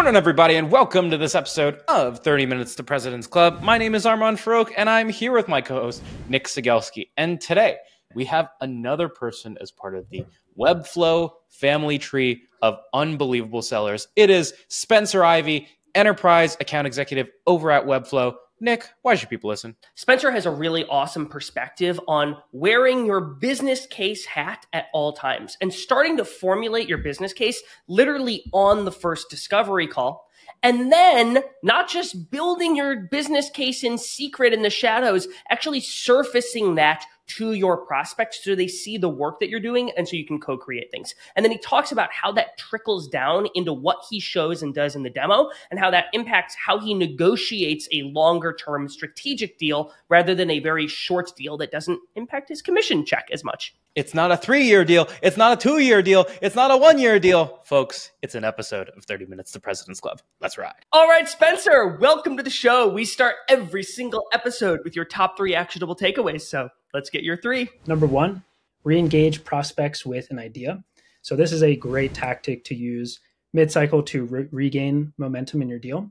morning, everybody, and welcome to this episode of 30 Minutes to President's Club. My name is Armand Farrokh, and I'm here with my co host, Nick Cegelski. And today, we have another person as part of the Webflow family tree of unbelievable sellers. It is Spencer Ivey, Enterprise Account Executive over at Webflow. Nick, why should people listen? Spencer has a really awesome perspective on wearing your business case hat at all times and starting to formulate your business case literally on the first discovery call. And then not just building your business case in secret in the shadows, actually surfacing that to your prospects so they see the work that you're doing and so you can co-create things. And then he talks about how that trickles down into what he shows and does in the demo and how that impacts how he negotiates a longer term strategic deal rather than a very short deal that doesn't impact his commission check as much. It's not a three year deal. It's not a two year deal. It's not a one year deal. Folks, it's an episode of 30 Minutes to President's Club. Let's ride. All right, Spencer, welcome to the show. We start every single episode with your top three actionable takeaways. So let's get your three. Number one, re engage prospects with an idea. So, this is a great tactic to use mid cycle to re- regain momentum in your deal.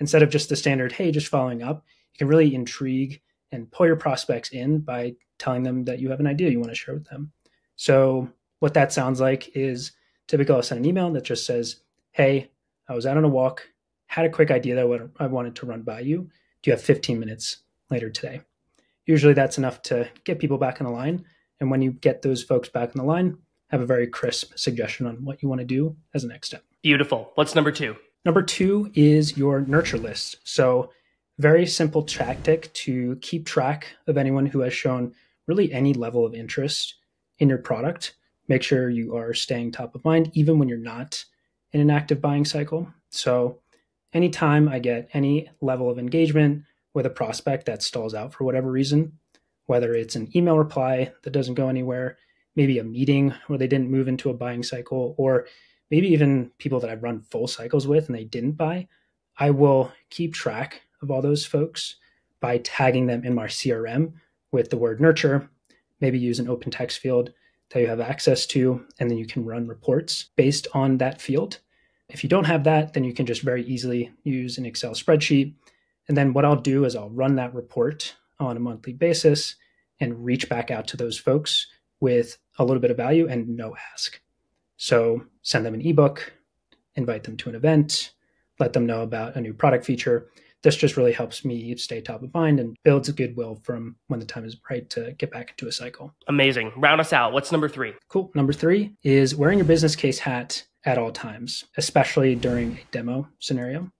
Instead of just the standard, hey, just following up, you can really intrigue and pull your prospects in by telling them that you have an idea you want to share with them. So, what that sounds like is typically I'll send an email that just says, Hey, I was out on a walk, had a quick idea that I wanted to run by you. Do you have 15 minutes later today? Usually that's enough to get people back in the line. And when you get those folks back in the line, have a very crisp suggestion on what you want to do as a next step. Beautiful. What's number two? Number two is your nurture list. So, very simple tactic to keep track of anyone who has shown really any level of interest in your product. Make sure you are staying top of mind, even when you're not in an active buying cycle. So, anytime I get any level of engagement with a prospect that stalls out for whatever reason, whether it's an email reply that doesn't go anywhere, maybe a meeting where they didn't move into a buying cycle, or maybe even people that I've run full cycles with and they didn't buy, I will keep track of all those folks by tagging them in my CRM with the word nurture, maybe use an open text field that you have access to, and then you can run reports based on that field. If you don't have that, then you can just very easily use an Excel spreadsheet. And then what I'll do is I'll run that report on a monthly basis and reach back out to those folks with a little bit of value and no ask. So send them an ebook, invite them to an event, let them know about a new product feature, this just really helps me stay top of mind and builds a goodwill from when the time is right to get back into a cycle. Amazing. Round us out. What's number three? Cool. Number three is wearing your business case hat at all times, especially during a demo scenario.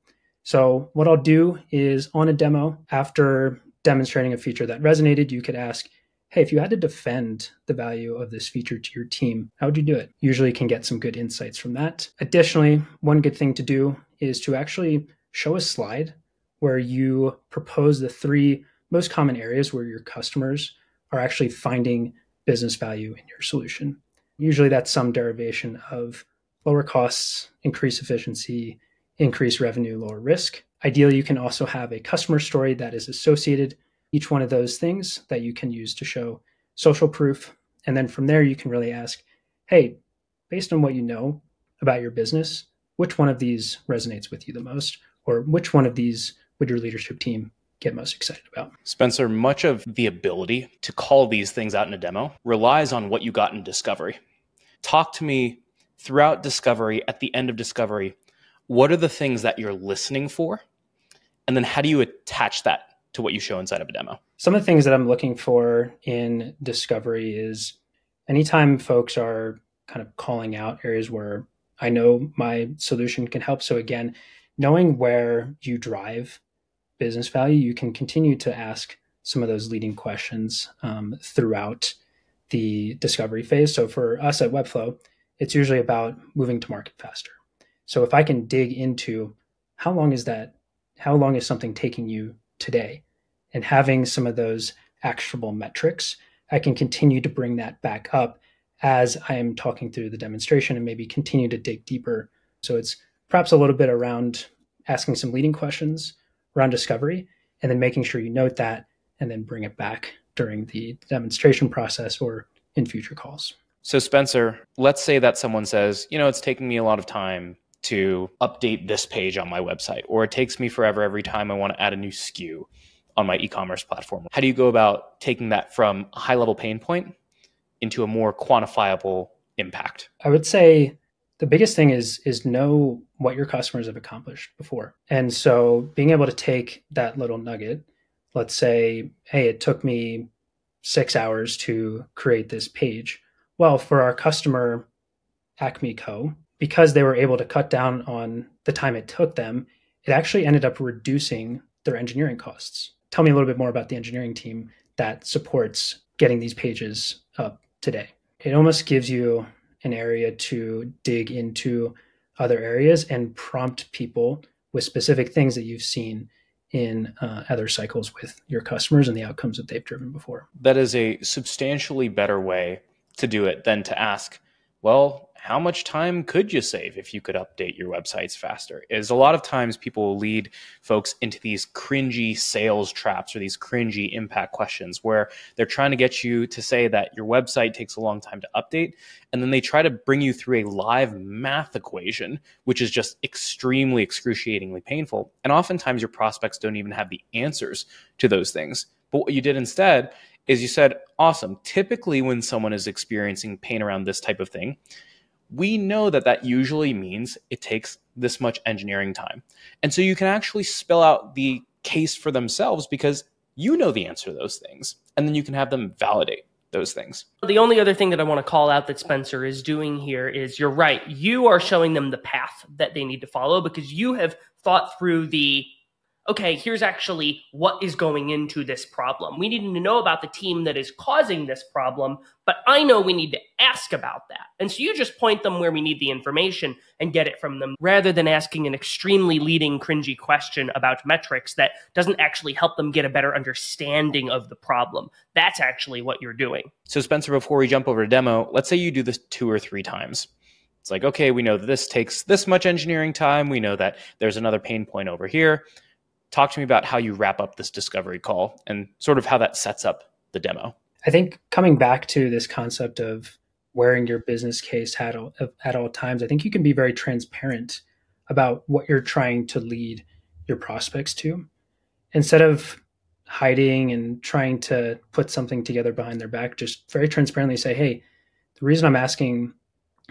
So, what I'll do is on a demo, after demonstrating a feature that resonated, you could ask, Hey, if you had to defend the value of this feature to your team, how would you do it? Usually, you can get some good insights from that. Additionally, one good thing to do is to actually show a slide where you propose the three most common areas where your customers are actually finding business value in your solution. Usually that's some derivation of lower costs, increased efficiency, increased revenue, lower risk. Ideally, you can also have a customer story that is associated each one of those things that you can use to show social proof. And then from there, you can really ask, hey, based on what you know about your business, which one of these resonates with you the most? Or which one of these would your leadership team get most excited about? Spencer, much of the ability to call these things out in a demo relies on what you got in discovery. Talk to me throughout discovery, at the end of discovery, what are the things that you're listening for? And then how do you attach that to what you show inside of a demo? Some of the things that I'm looking for in discovery is anytime folks are kind of calling out areas where I know my solution can help. So again, knowing where you drive business value, you can continue to ask some of those leading questions um, throughout the discovery phase. So for us at Webflow, it's usually about moving to market faster. So if I can dig into how long is that, how long is something taking you today, and having some of those actionable metrics, I can continue to bring that back up as I am talking through the demonstration and maybe continue to dig deeper. So it's perhaps a little bit around asking some leading questions around discovery and then making sure you note that and then bring it back during the demonstration process or in future calls. So, Spencer, let's say that someone says, you know, it's taking me a lot of time to update this page on my website, or it takes me forever every time I want to add a new SKU on my e-commerce platform. How do you go about taking that from a high level pain point into a more quantifiable impact? I would say the biggest thing is is know what your customers have accomplished before. And so being able to take that little nugget, let's say, hey, it took me 6 hours to create this page. Well, for our customer Acme Co, because they were able to cut down on the time it took them, it actually ended up reducing their engineering costs. Tell me a little bit more about the engineering team that supports getting these pages up today. It almost gives you an area to dig into other areas and prompt people with specific things that you've seen in uh, other cycles with your customers and the outcomes that they've driven before. That is a substantially better way to do it than to ask, well, how much time could you save if you could update your websites faster? Is a lot of times people will lead folks into these cringy sales traps or these cringy impact questions where they're trying to get you to say that your website takes a long time to update. And then they try to bring you through a live math equation, which is just extremely excruciatingly painful. And oftentimes your prospects don't even have the answers to those things. But what you did instead is you said, awesome. Typically, when someone is experiencing pain around this type of thing, we know that that usually means it takes this much engineering time. And so you can actually spell out the case for themselves because you know the answer to those things. And then you can have them validate those things. The only other thing that I want to call out that Spencer is doing here is you're right. You are showing them the path that they need to follow because you have thought through the okay, here's actually what is going into this problem. We need to know about the team that is causing this problem, but I know we need to ask about that. And so you just point them where we need the information and get it from them rather than asking an extremely leading, cringy question about metrics that doesn't actually help them get a better understanding of the problem. That's actually what you're doing. So, Spencer, before we jump over to demo, let's say you do this two or three times. It's like, okay, we know that this takes this much engineering time. We know that there's another pain point over here talk to me about how you wrap up this discovery call and sort of how that sets up the demo. I think coming back to this concept of wearing your business case hat at all times, I think you can be very transparent about what you're trying to lead your prospects to. Instead of hiding and trying to put something together behind their back, just very transparently say, hey, the reason I'm asking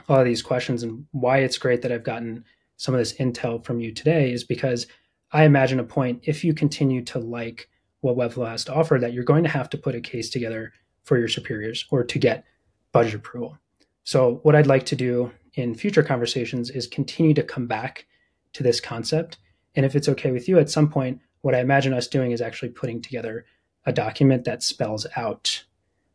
a lot of these questions and why it's great that I've gotten some of this intel from you today is because I imagine a point if you continue to like what Webflow has to offer that you're going to have to put a case together for your superiors or to get budget approval. So what I'd like to do in future conversations is continue to come back to this concept. And if it's okay with you, at some point, what I imagine us doing is actually putting together a document that spells out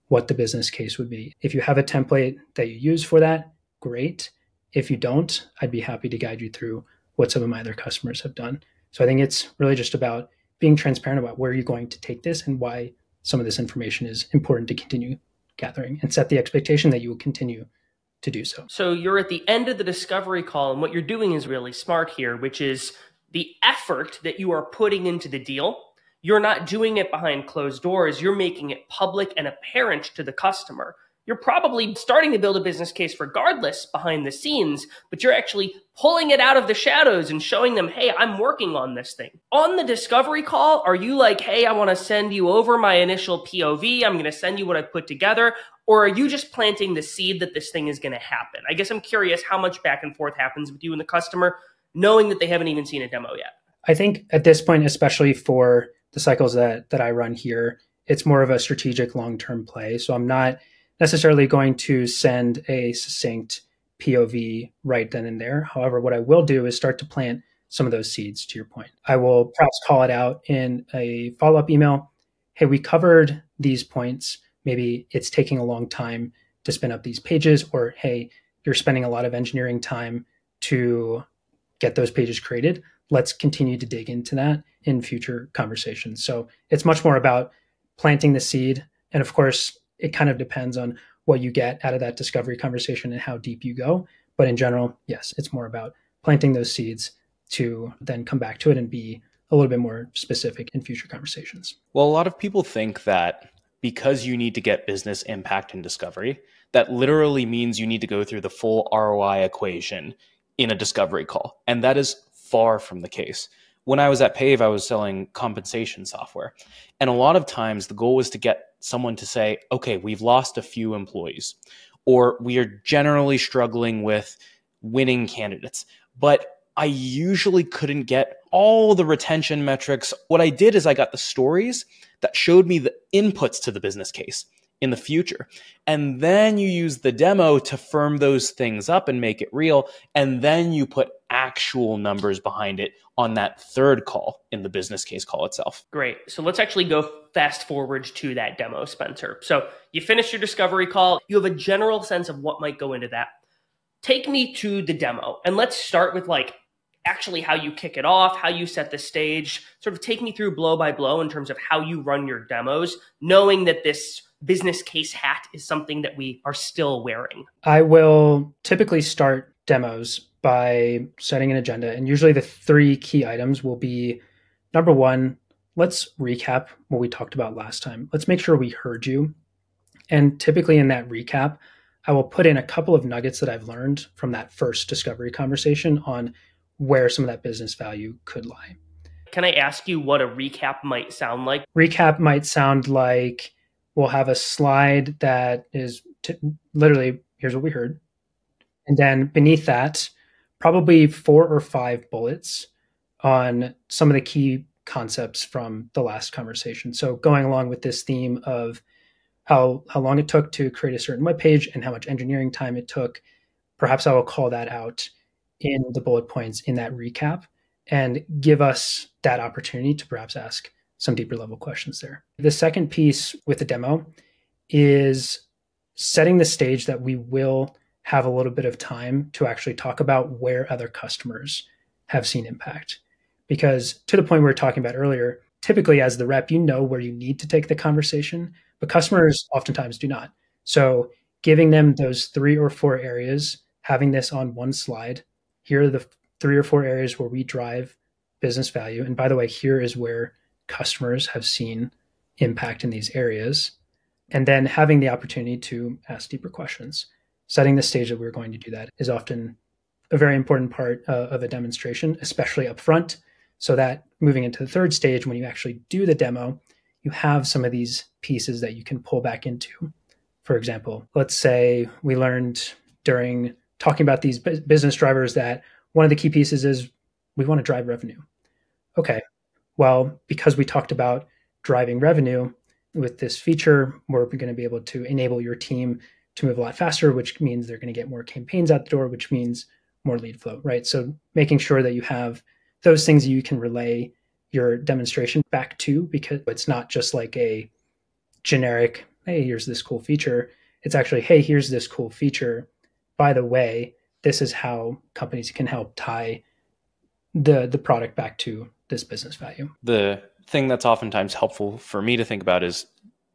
what the business case would be. If you have a template that you use for that, great. If you don't, I'd be happy to guide you through what some of my other customers have done. So I think it's really just about being transparent about where you're going to take this and why some of this information is important to continue gathering and set the expectation that you will continue to do so. So you're at the end of the discovery call, and what you're doing is really smart here, which is the effort that you are putting into the deal. You're not doing it behind closed doors, you're making it public and apparent to the customer you're probably starting to build a business case regardless behind the scenes, but you're actually pulling it out of the shadows and showing them, hey, I'm working on this thing. On the discovery call, are you like, hey, I want to send you over my initial POV, I'm going to send you what I've put together? Or are you just planting the seed that this thing is going to happen? I guess I'm curious how much back and forth happens with you and the customer, knowing that they haven't even seen a demo yet. I think at this point, especially for the cycles that that I run here, it's more of a strategic long-term play. So I'm not necessarily going to send a succinct POV right then and there. However, what I will do is start to plant some of those seeds to your point. I will perhaps call it out in a follow up email. Hey, we covered these points. Maybe it's taking a long time to spin up these pages, or hey, you're spending a lot of engineering time to get those pages created. Let's continue to dig into that in future conversations. So it's much more about planting the seed. And of course, it kind of depends on what you get out of that discovery conversation and how deep you go. But in general, yes, it's more about planting those seeds to then come back to it and be a little bit more specific in future conversations. Well, a lot of people think that because you need to get business impact and discovery, that literally means you need to go through the full ROI equation in a discovery call. And that is far from the case. When I was at Pave, I was selling compensation software. And a lot of times the goal was to get someone to say, okay, we've lost a few employees, or we are generally struggling with winning candidates. But I usually couldn't get all the retention metrics. What I did is I got the stories that showed me the inputs to the business case in the future. And then you use the demo to firm those things up and make it real. And then you put actual numbers behind it on that third call in the business case call itself. Great. So let's actually go fast forward to that demo, Spencer. So you finish your discovery call, you have a general sense of what might go into that. Take me to the demo and let's start with like actually how you kick it off, how you set the stage, sort of take me through blow by blow in terms of how you run your demos, knowing that this business case hat is something that we are still wearing? I will typically start demos by setting an agenda. And usually the three key items will be number one, let's recap what we talked about last time. Let's make sure we heard you. And typically in that recap, I will put in a couple of nuggets that I've learned from that first discovery conversation on where some of that business value could lie. Can I ask you what a recap might sound like? Recap might sound like we'll have a slide that is t- literally here's what we heard. And then beneath that, probably four or five bullets on some of the key concepts from the last conversation. So going along with this theme of how how long it took to create a certain web page and how much engineering time it took, perhaps I will call that out in the bullet points in that recap and give us that opportunity to perhaps ask some deeper level questions there. The second piece with the demo is setting the stage that we will have a little bit of time to actually talk about where other customers have seen impact. Because to the point we were talking about earlier, typically as the rep, you know where you need to take the conversation, but customers oftentimes do not. So giving them those three or four areas, having this on one slide, here are the three or four areas where we drive business value. And by the way, here is where customers have seen impact in these areas, and then having the opportunity to ask deeper questions. Setting the stage that we're going to do that is often a very important part uh, of a demonstration, especially up front, so that moving into the third stage, when you actually do the demo, you have some of these pieces that you can pull back into. For example, let's say we learned during talking about these business drivers that one of the key pieces is we want to drive revenue. Okay, well, because we talked about driving revenue with this feature, we're going to be able to enable your team to move a lot faster, which means they're going to get more campaigns out the door, which means more lead flow, right? So making sure that you have those things you can relay your demonstration back to because it's not just like a generic, hey, here's this cool feature. It's actually, hey, here's this cool feature. By the way, this is how companies can help tie the the product back to this business value. The thing that's oftentimes helpful for me to think about is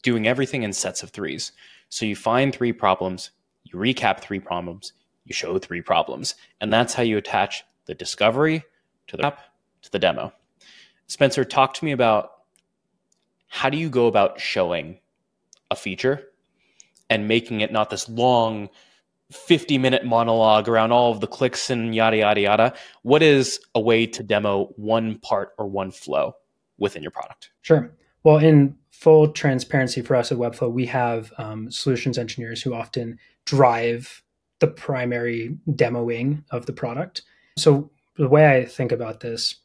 doing everything in sets of threes. So you find three problems, you recap three problems, you show three problems, and that's how you attach the discovery to the app to the demo. Spencer, talk to me about how do you go about showing a feature and making it not this long 50 minute monologue around all of the clicks and yada, yada, yada. What is a way to demo one part or one flow within your product? Sure. Well, in full transparency for us at Webflow, we have um, solutions engineers who often drive the primary demoing of the product. So the way I think about this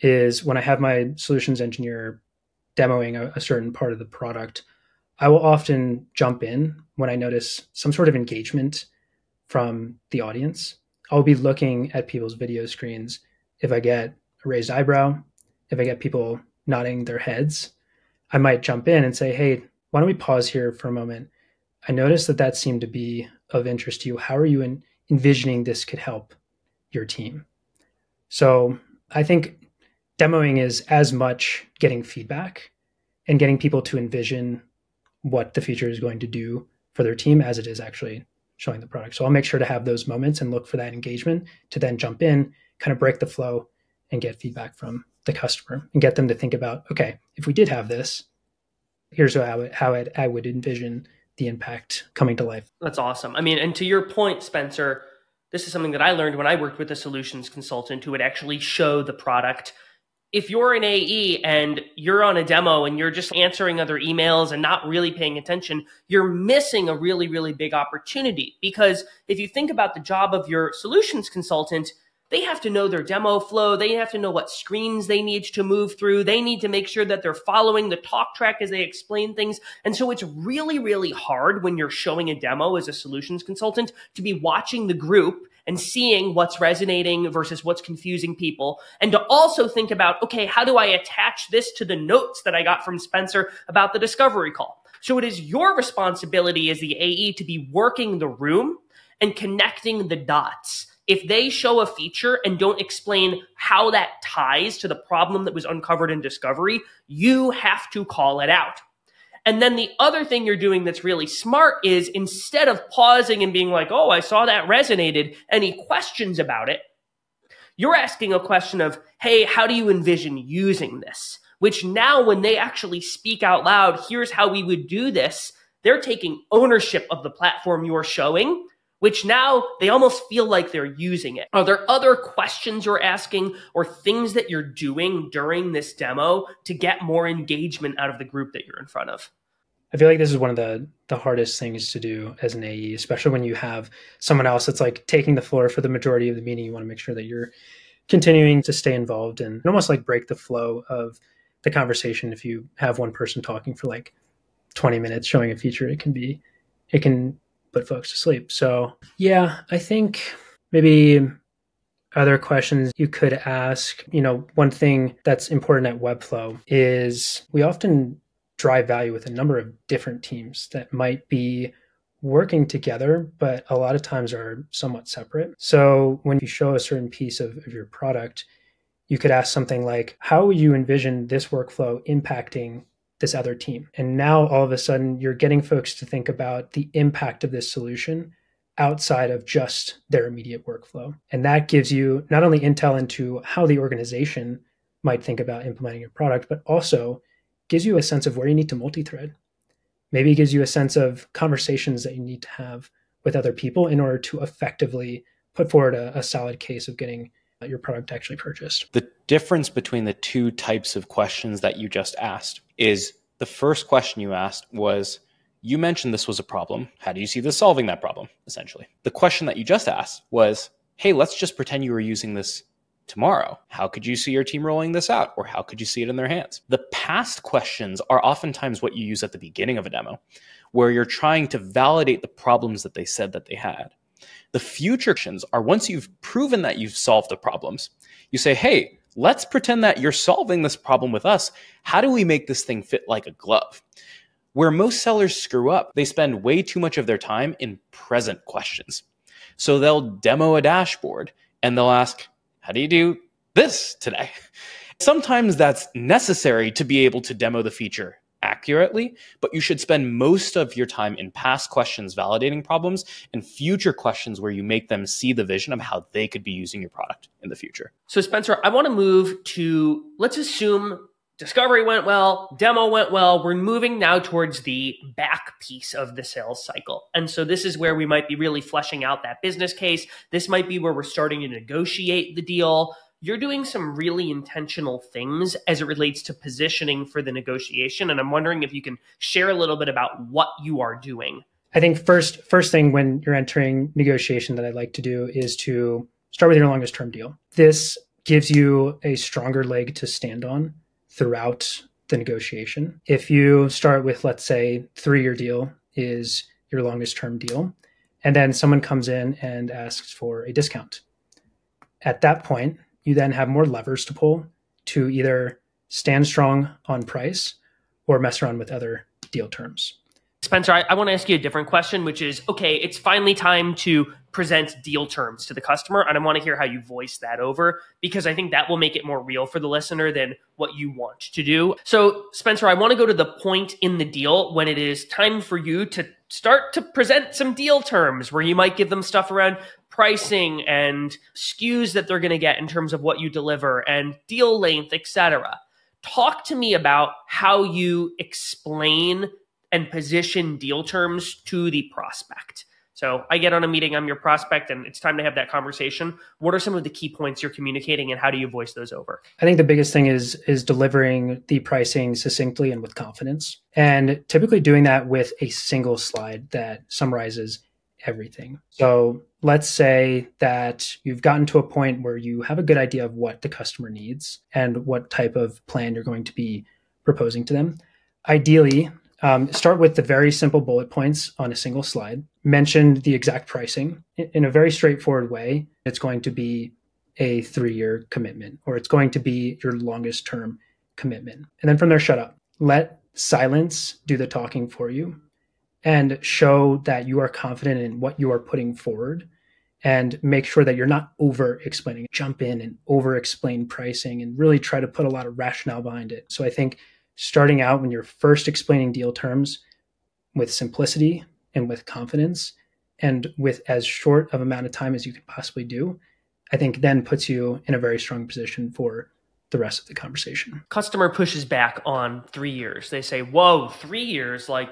is when I have my solutions engineer demoing a, a certain part of the product, I will often jump in when I notice some sort of engagement from the audience. I'll be looking at people's video screens. If I get a raised eyebrow, if I get people nodding their heads, I might jump in and say, hey, why don't we pause here for a moment? I noticed that that seemed to be of interest to you. How are you in, envisioning this could help your team? So I think demoing is as much getting feedback and getting people to envision what the feature is going to do for their team as it is actually showing the product. So I'll make sure to have those moments and look for that engagement to then jump in, kind of break the flow and get feedback from the customer and get them to think about, okay, if we did have this, here's how, it, how it, I would envision the impact coming to life. That's awesome. I mean, and to your point, Spencer, this is something that I learned when I worked with a solutions consultant who would actually show the product. If you're an AE and you're on a demo and you're just answering other emails and not really paying attention, you're missing a really, really big opportunity. Because if you think about the job of your solutions consultant, they have to know their demo flow. They have to know what screens they need to move through. They need to make sure that they're following the talk track as they explain things. And so it's really, really hard when you're showing a demo as a solutions consultant to be watching the group and seeing what's resonating versus what's confusing people. And to also think about, okay, how do I attach this to the notes that I got from Spencer about the discovery call? So it is your responsibility as the AE to be working the room and connecting the dots if they show a feature and don't explain how that ties to the problem that was uncovered in discovery, you have to call it out. And then the other thing you're doing that's really smart is instead of pausing and being like, oh, I saw that resonated, any questions about it, you're asking a question of, hey, how do you envision using this? Which now, when they actually speak out loud, here's how we would do this, they're taking ownership of the platform you're showing which now they almost feel like they're using it. Are there other questions you're asking or things that you're doing during this demo to get more engagement out of the group that you're in front of? I feel like this is one of the the hardest things to do as an AE, especially when you have someone else that's like taking the floor for the majority of the meeting. You want to make sure that you're continuing to stay involved and almost like break the flow of the conversation. If you have one person talking for like 20 minutes showing a feature, it can be it can put folks to sleep. So, yeah, I think maybe other questions you could ask. You know, one thing that's important at Webflow is we often drive value with a number of different teams that might be working together, but a lot of times are somewhat separate. So when you show a certain piece of, of your product, you could ask something like, How would you envision this workflow impacting this other team. And now all of a sudden, you're getting folks to think about the impact of this solution outside of just their immediate workflow. And that gives you not only intel into how the organization might think about implementing your product, but also gives you a sense of where you need to multi thread. Maybe it gives you a sense of conversations that you need to have with other people in order to effectively put forward a, a solid case of getting your product actually purchased. The difference between the two types of questions that you just asked is the first question you asked was you mentioned this was a problem. How do you see this solving that problem? Essentially. The question that you just asked was, hey, let's just pretend you were using this tomorrow. How could you see your team rolling this out? Or how could you see it in their hands? The past questions are oftentimes what you use at the beginning of a demo, where you're trying to validate the problems that they said that they had. The future questions are once you've proven that you've solved the problems, you say, hey, let's pretend that you're solving this problem with us. How do we make this thing fit like a glove? Where most sellers screw up, they spend way too much of their time in present questions. So they'll demo a dashboard and they'll ask, how do you do this today? Sometimes that's necessary to be able to demo the feature accurately, but you should spend most of your time in past questions validating problems and future questions where you make them see the vision of how they could be using your product in the future. So, Spencer, I want to move to let's assume discovery went well, demo went well. We're moving now towards the back piece of the sales cycle. And so, this is where we might be really fleshing out that business case. This might be where we're starting to negotiate the deal you're doing some really intentional things as it relates to positioning for the negotiation. And I'm wondering if you can share a little bit about what you are doing. I think first first thing when you're entering negotiation that I like to do is to start with your longest term deal. This gives you a stronger leg to stand on throughout the negotiation. If you start with let's say 3-year deal is your longest term deal and then someone comes in and asks for a discount. At that point, you then have more levers to pull to either stand strong on price or mess around with other deal terms. Spencer, I, I want to ask you a different question, which is okay, it's finally time to present deal terms to the customer. And I want to hear how you voice that over because I think that will make it more real for the listener than what you want to do. So, Spencer, I want to go to the point in the deal when it is time for you to start to present some deal terms where you might give them stuff around pricing and SKUs that they're going to get in terms of what you deliver and deal length, etc. Talk to me about how you explain and position deal terms to the prospect. So I get on a meeting, I'm your prospect, and it's time to have that conversation. What are some of the key points you're communicating, and how do you voice those over? I think the biggest thing is is delivering the pricing succinctly and with confidence, and typically doing that with a single slide that summarizes everything. So let's say that you've gotten to a point where you have a good idea of what the customer needs and what type of plan you're going to be proposing to them. Ideally, um, start with the very simple bullet points on a single slide. Mention the exact pricing in a very straightforward way. It's going to be a three year commitment, or it's going to be your longest term commitment. And then from there, shut up. Let silence do the talking for you and show that you are confident in what you are putting forward and make sure that you're not over explaining. Jump in and over explain pricing and really try to put a lot of rationale behind it. So I think starting out when you're first explaining deal terms with simplicity and with confidence and with as short of amount of time as you can possibly do, I think then puts you in a very strong position for the rest of the conversation. Customer pushes back on three years. They say, Whoa, three years? Like,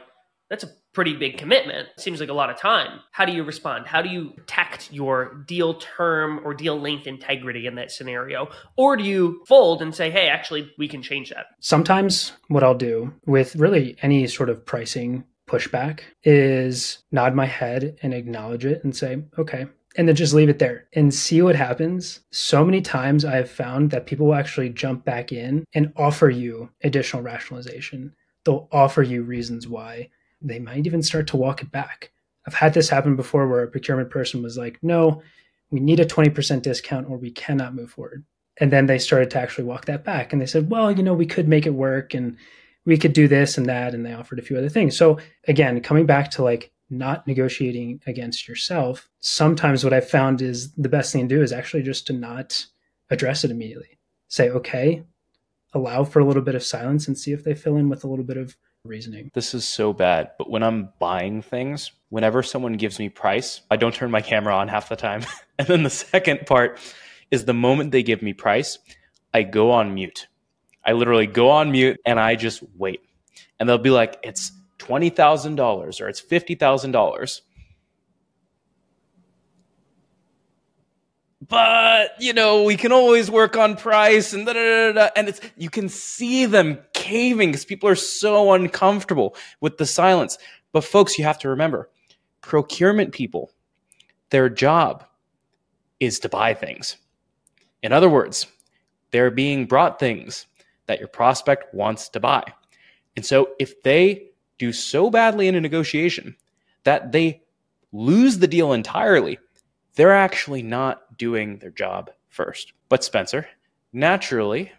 that's a pretty big commitment. Seems like a lot of time. How do you respond? How do you protect your deal term or deal length integrity in that scenario? Or do you fold and say, hey, actually, we can change that? Sometimes what I'll do with really any sort of pricing pushback is nod my head and acknowledge it and say, okay, and then just leave it there and see what happens. So many times I have found that people will actually jump back in and offer you additional rationalization. They'll offer you reasons why they might even start to walk it back. I've had this happen before where a procurement person was like, no, we need a 20% discount or we cannot move forward. And then they started to actually walk that back and they said, well, you know, we could make it work and we could do this and that. And they offered a few other things. So again, coming back to like not negotiating against yourself, sometimes what I've found is the best thing to do is actually just to not address it immediately. Say, okay, allow for a little bit of silence and see if they fill in with a little bit of reasoning. This is so bad. But when I'm buying things, whenever someone gives me price, I don't turn my camera on half the time. and then the second part is the moment they give me price, I go on mute. I literally go on mute and I just wait. And they'll be like, it's $20,000 or it's $50,000. but you know we can always work on price and da, da, da, and it's you can see them caving because people are so uncomfortable with the silence. But folks you have to remember procurement people their job is to buy things. In other words they're being brought things that your prospect wants to buy. And so if they do so badly in a negotiation that they lose the deal entirely they're actually not doing their job first. But Spencer, naturally,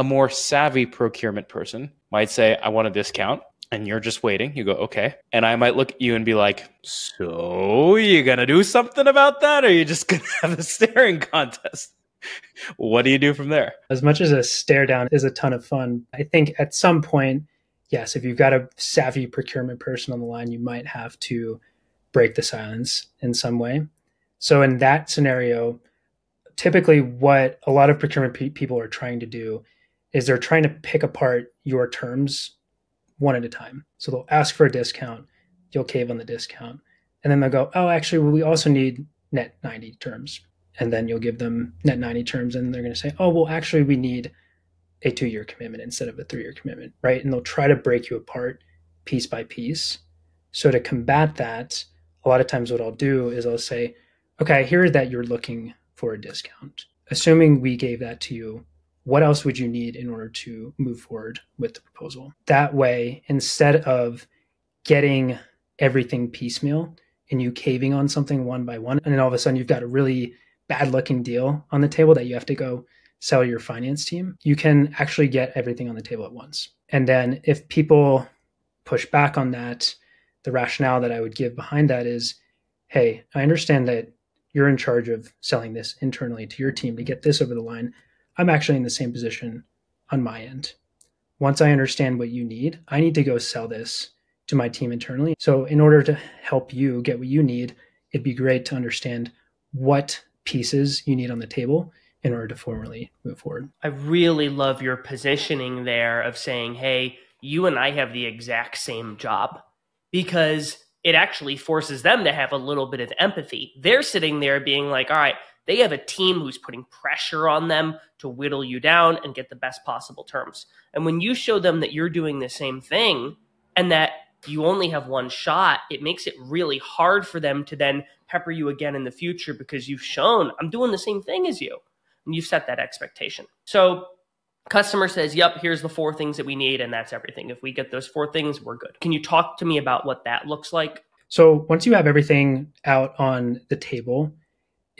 a more savvy procurement person might say, I want a discount. And you're just waiting. You go, okay. And I might look at you and be like, so you gonna do something about that? Or are you just gonna have a staring contest? what do you do from there? As much as a stare down is a ton of fun, I think at some point, yes, if you've got a savvy procurement person on the line, you might have to break the silence in some way. So in that scenario, typically what a lot of procurement pe- people are trying to do is they're trying to pick apart your terms one at a time. So they'll ask for a discount, you'll cave on the discount, and then they'll go, "Oh, actually, well, we also need net 90 terms." And then you'll give them net 90 terms and they're going to say, "Oh, well, actually we need a 2-year commitment instead of a 3-year commitment." Right? And they'll try to break you apart piece by piece. So to combat that, a lot of times what I'll do is I'll say, okay, I hear that you're looking for a discount. Assuming we gave that to you, what else would you need in order to move forward with the proposal? That way, instead of getting everything piecemeal and you caving on something one by one, and then all of a sudden you've got a really bad looking deal on the table that you have to go sell your finance team, you can actually get everything on the table at once. And then if people push back on that, the rationale that I would give behind that is hey, I understand that you're in charge of selling this internally to your team to get this over the line. I'm actually in the same position on my end. Once I understand what you need, I need to go sell this to my team internally. So, in order to help you get what you need, it'd be great to understand what pieces you need on the table in order to formally move forward. I really love your positioning there of saying, hey, you and I have the exact same job because it actually forces them to have a little bit of empathy. They're sitting there being like, all right, they have a team who's putting pressure on them to whittle you down and get the best possible terms. And when you show them that you're doing the same thing and that you only have one shot, it makes it really hard for them to then pepper you again in the future because you've shown I'm doing the same thing as you. And you've set that expectation. So customer says, Yep, here's the four things that we need, and that's everything. If we get those four things, we're good. Can you talk to me about what that looks like? So once you have everything out on the table,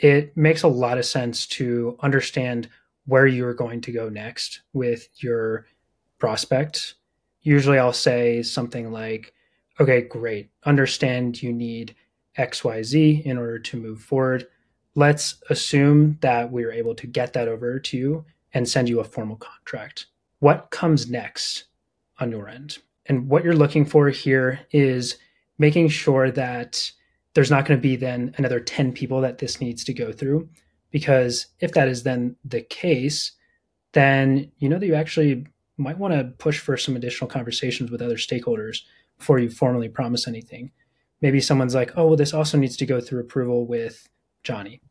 it makes a lot of sense to understand where you're going to go next with your prospect. Usually I'll say something like, okay, great. Understand you need XYZ in order to move forward. Let's assume that we're able to get that over to you and send you a formal contract. What comes next on your end? And what you're looking for here is making sure that there's not going to be then another 10 people that this needs to go through. Because if that is then the case, then you know that you actually might want to push for some additional conversations with other stakeholders before you formally promise anything. Maybe someone's like, oh, well, this also needs to go through approval with Johnny.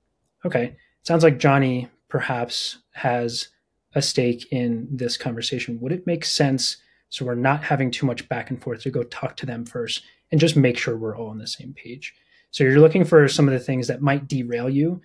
Okay. Sounds like Johnny perhaps has a stake in this conversation. Would it make sense so we're not having too much back and forth to go talk to them first and just make sure we're all on the same page? So you're looking for some of the things that might derail you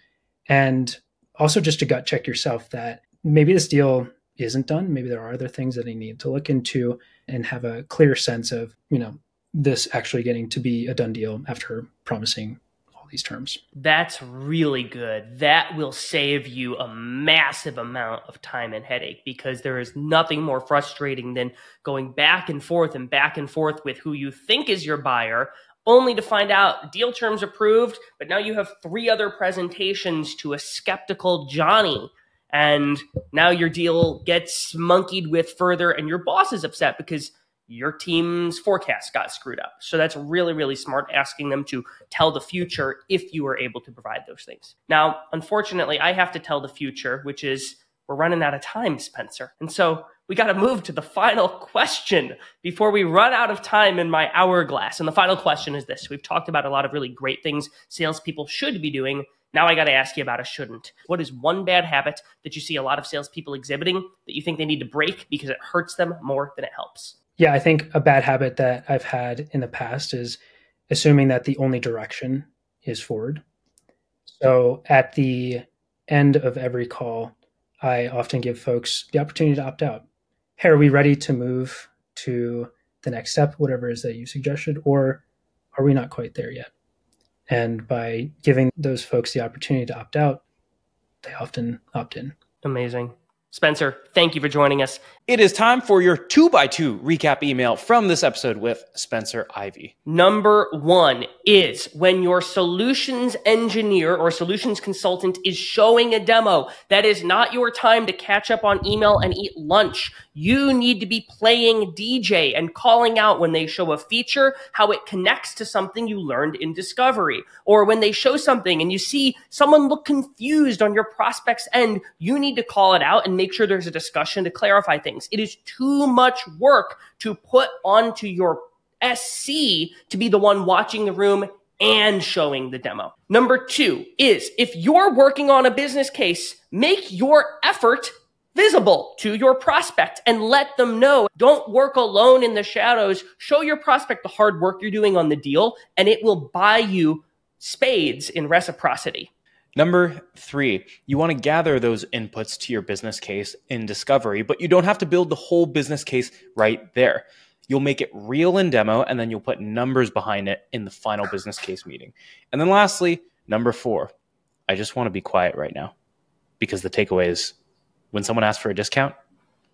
and also just to gut check yourself that maybe this deal isn't done. Maybe there are other things that I need to look into and have a clear sense of, you know, this actually getting to be a done deal after promising all these terms. That's really good. That will save you a massive amount of time and headache because there is nothing more frustrating than going back and forth and back and forth with who you think is your buyer only to find out deal terms approved, but now you have three other presentations to a skeptical Johnny. And now your deal gets monkeyed with further, and your boss is upset because your team's forecast got screwed up. So that's really, really smart asking them to tell the future if you are able to provide those things. Now, unfortunately, I have to tell the future, which is we're running out of time, Spencer. And so we got to move to the final question before we run out of time in my hourglass. And the final question is this We've talked about a lot of really great things salespeople should be doing. Now I got to ask you about a shouldn't. What is one bad habit that you see a lot of salespeople exhibiting that you think they need to break because it hurts them more than it helps? Yeah, I think a bad habit that I've had in the past is assuming that the only direction is forward. So at the end of every call, I often give folks the opportunity to opt out hey, are we ready to move to the next step, whatever it is that you suggested, or are we not quite there yet? And by giving those folks the opportunity to opt out, they often opt in. Amazing. Spencer, thank you for joining us. It is time for your two by two recap email from this episode with Spencer Ivey. Number one is when your solutions engineer or solutions consultant is showing a demo, that is not your time to catch up on email and eat lunch. You need to be playing DJ and calling out when they show a feature, how it connects to something you learned in discovery. Or when they show something and you see someone look confused on your prospect's end, you need to call it out and make sure there's a discussion to clarify things. It is too much work to put onto your SC to be the one watching the room and showing the demo. Number two is if you're working on a business case, make your effort visible to your prospect and let them know. Don't work alone in the shadows. Show your prospect the hard work you're doing on the deal and it will buy you spades in reciprocity. Number three, you want to gather those inputs to your business case in discovery, but you don't have to build the whole business case right there. You'll make it real in demo and then you'll put numbers behind it in the final business case meeting. And then lastly, number four, I just want to be quiet right now because the takeaway is when someone asks for a discount,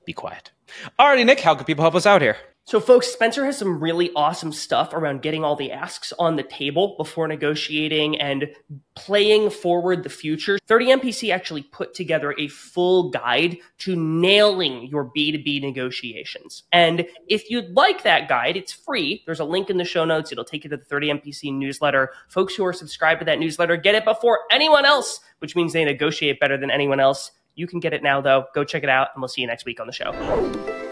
be quiet. Alrighty, Nick, how can people help us out here? So, folks, Spencer has some really awesome stuff around getting all the asks on the table before negotiating and playing forward the future. 30MPC actually put together a full guide to nailing your B2B negotiations. And if you'd like that guide, it's free. There's a link in the show notes. It'll take you to the 30MPC newsletter. Folks who are subscribed to that newsletter get it before anyone else, which means they negotiate better than anyone else. You can get it now, though. Go check it out, and we'll see you next week on the show.